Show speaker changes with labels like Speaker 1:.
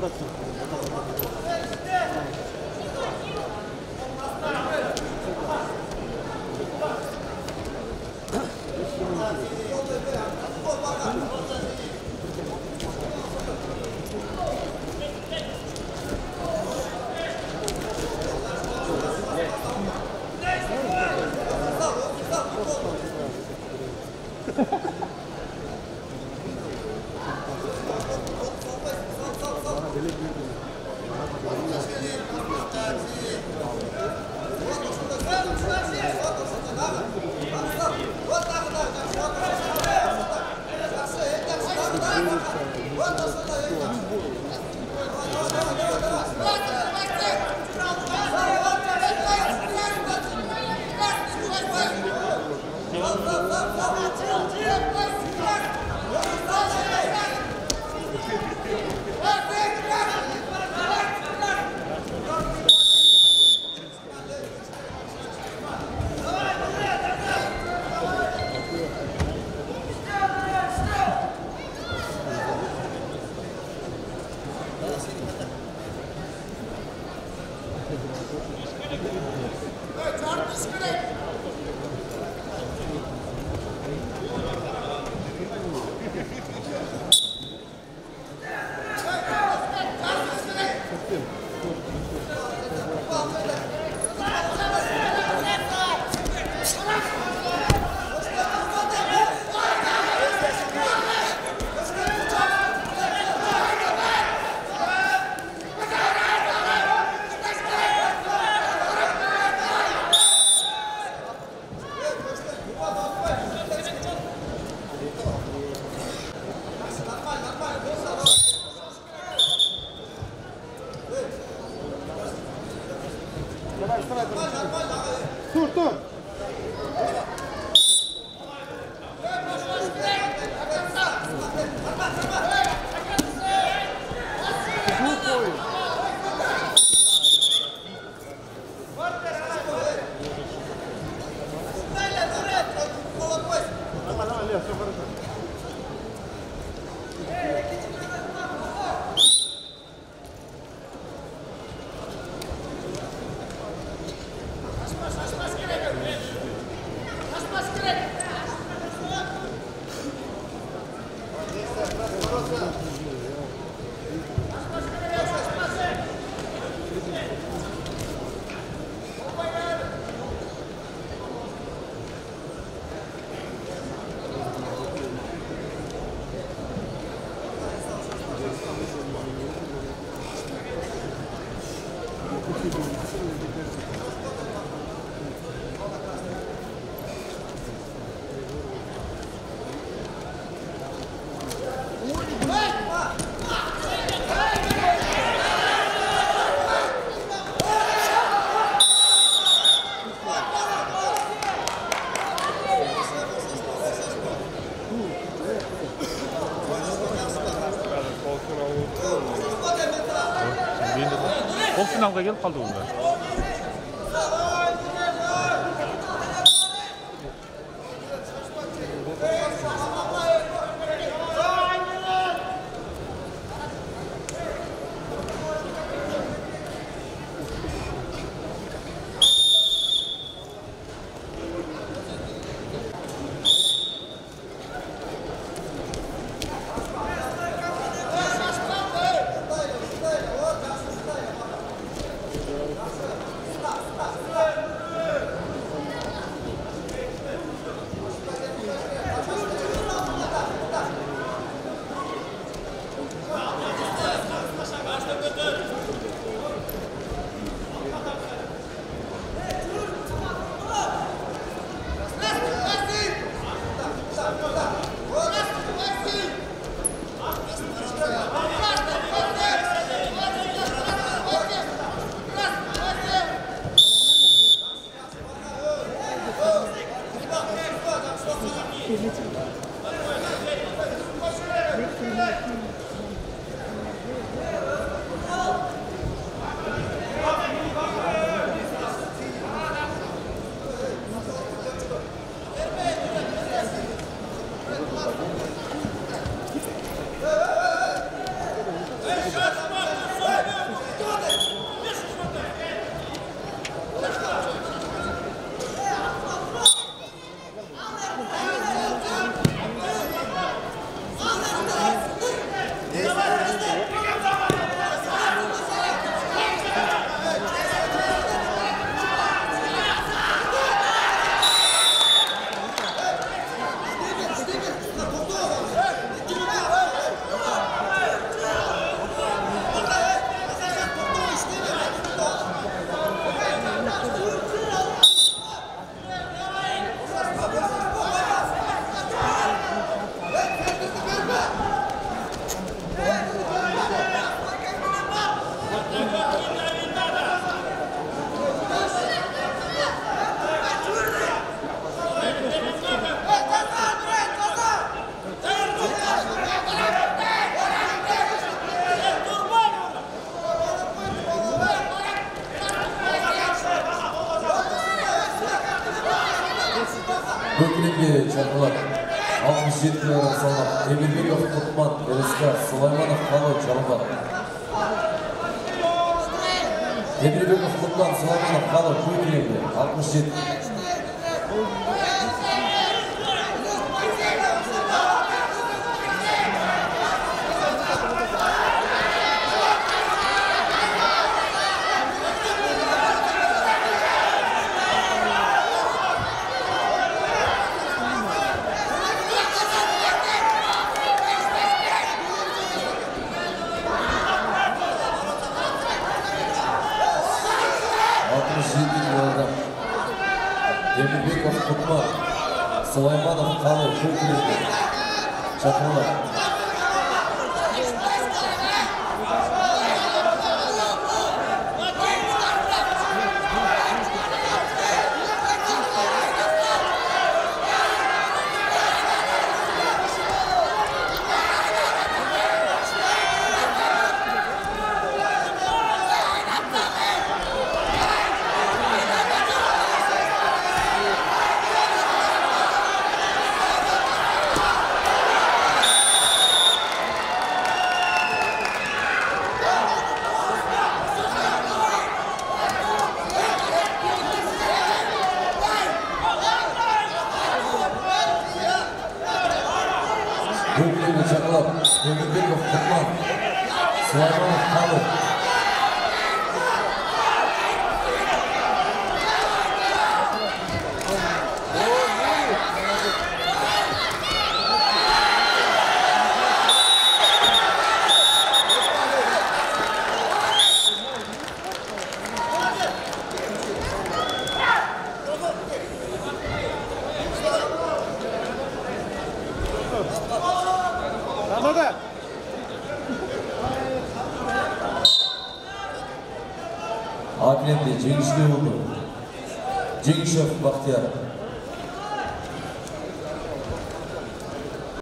Speaker 1: 100%。sinovga kelib qoldi ular
Speaker 2: 67 килограмм салмақ темірбеков құтман РСК сулайманов қалы жалбат темірбеков құтман сулайманов қалы көкірегі 67 67 темірбеков құтман сулайманов қалы көкірегі шақырылады темірбеков құтман сулайманов Ortada.
Speaker 3: Akilette
Speaker 2: Cengiz Göğülü. Cengiz Şef Bahtiyar.